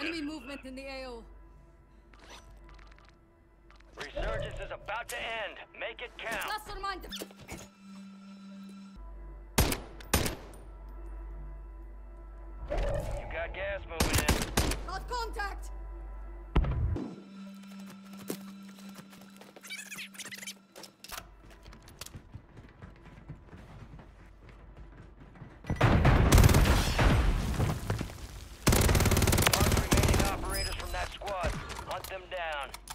Enemy movement in the AO. Resurgence is about to end. Make it count. Cluster mine. You got gas moving in. Got contact. them down.